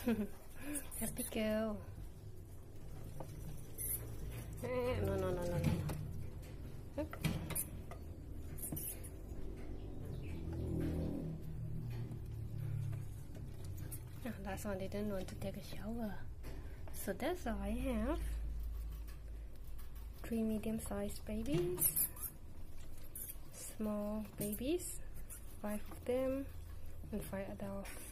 Happy girl. No, no, no, no, no. Oh, last one didn't want to take a shower. So that's all I have. Three medium-sized babies. Small babies. Five of them. And five adults.